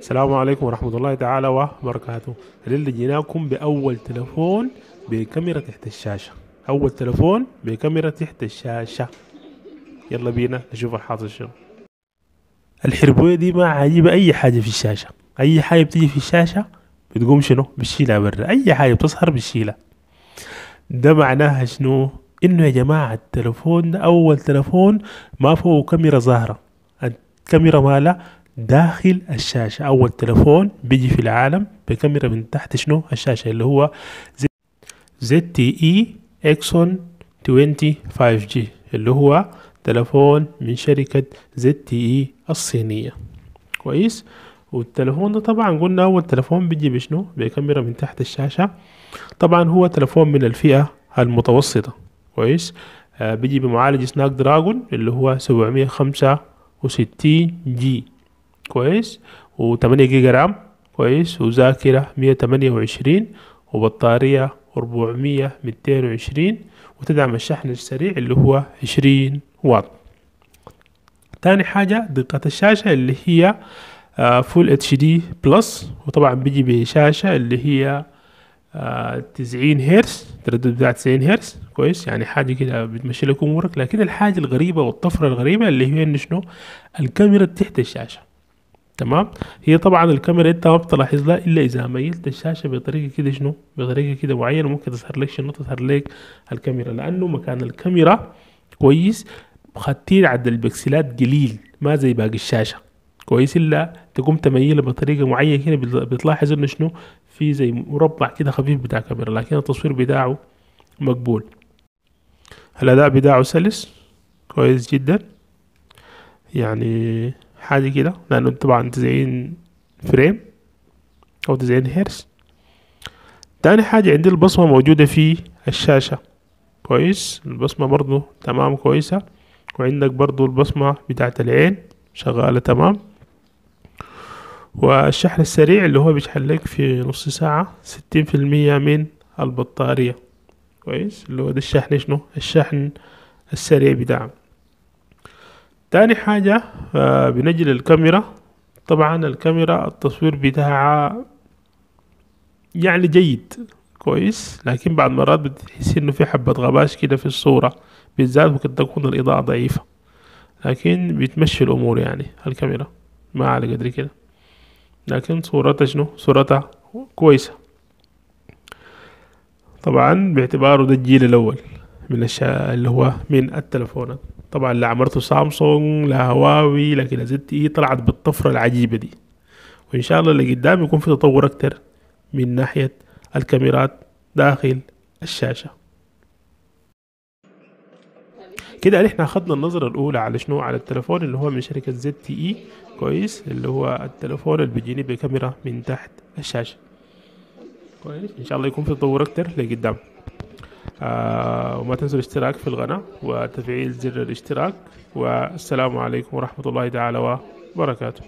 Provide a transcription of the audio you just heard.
السلام عليكم ورحمة الله تعالى وبركاته. اللي جيناكم بأول تلفون بكاميرا تحت الشاشة. أول تلفون بكاميرا تحت الشاشة. يلا بينا نشوف الحاصل شنو. الحربوية دي ما عاجبة أي حاجة في الشاشة. أي حاجة بتيجي في الشاشة بتقوم شنو؟ بتشيلها برا. أي حاجة بتظهر بتشيلها ده معناها شنو؟ إنه يا جماعة التلفون أول تلفون ما فوق كاميرا ظاهرة. الكاميرا مالها داخل الشاشة. أول تلفون بيجي في العالم بكاميرا من تحت شنو؟ الشاشة اللي هو إي إكسون 25 جي اللي هو تلفون من شركة إي الصينية. كويس؟ والتلفون ده طبعا قلنا أول تلفون بيجي بشنو؟ بكاميرا من تحت الشاشة. طبعا هو تلفون من الفئة المتوسطة. كويس؟ آه بيجي بمعالج Snapdragon اللي هو سبعمية خمسة وستين G. كويس. وتمانية جيجا RAM كويس. وذاكرة مية تمانية وعشرين. وبطارية أربعمية ميتين وعشرين. وتدعم الشحن السريع اللي هو عشرين واط. تاني حاجة دقة الشاشة اللي هي full HD plus وطبعا بيجي بشاشة اللي هي تسعين هرتز تردد بتاع تسعين هرتز. كويس. يعني حاجة كده بتمشي لك أمورك. لكن الحاجة الغريبة والطفرة الغريبة اللي هي إن شنو؟ الكاميرا تحت الشاشة. تمام؟ هي طبعا الكاميرا انت ما بتلاحظ لها إلا إذا ميلت الشاشة بطريقة كده شنو؟ بطريقة كده معينة ممكن تظهر لك شنو؟ تظهر لك الكاميرا لأنه مكان الكاميرا كويس خطير عدد البكسلات قليل ما زي باقي الشاشة. كويس إلا تقوم تميلها بطريقة معينة كده بتلاحظ إنه شنو؟ في زي مربع كده خفيف بتاع كاميرا لكن التصوير بتاعه مقبول. الاداء بتاعه سلس كويس جدا. يعني حاجة كده لأنه طبعا تسعين فريم أو تسعين هرتز تاني حاجة عندي البصمة موجودة في الشاشة. كويس؟ البصمة برضو تمام كويسة. وعندك برضو البصمة بتاعت العين شغالة تمام. والشحن السريع اللي هو بيشحن لك في نص ساعة ستين في المية من البطارية. كويس؟ اللي هو ده الشحن شنو؟ الشحن السريع بتاعه. تاني حاجة آه بنجي للكاميرا طبعا الكاميرا التصوير بتاعها يعني جيد كويس لكن بعض مرات بتحس إنه في حبة غباش كده في الصورة بالذات ممكن تكون الإضاءة ضعيفة. لكن بتمشي الأمور يعني الكاميرا ما على قدر كده. لكن صورتها شنو؟ صورتها كويسة. طبعا باعتباره ده الجيل الأول من الشا... اللي هو من التلفونات. طبعا لا عمرته سامسونج لا هواوي لكن زد اي طلعت بالطفرة العجيبة دي. وإن شاء الله اللي قدام يكون في تطور أكتر من ناحية الكاميرات داخل الشاشة. كده إحنا اخدنا النظرة الأولى على شنو؟ على التلفون اللي هو من شركة زد تي إي كويس اللي هو التلفون اللي بيجيني بكاميرا من تحت الشاشة. كويس إن شاء الله يكون في تطور أكتر لقدام. آه وما تنسوا الاشتراك في القناة وتفعيل زر الاشتراك والسلام عليكم ورحمة الله تعالى وبركاته.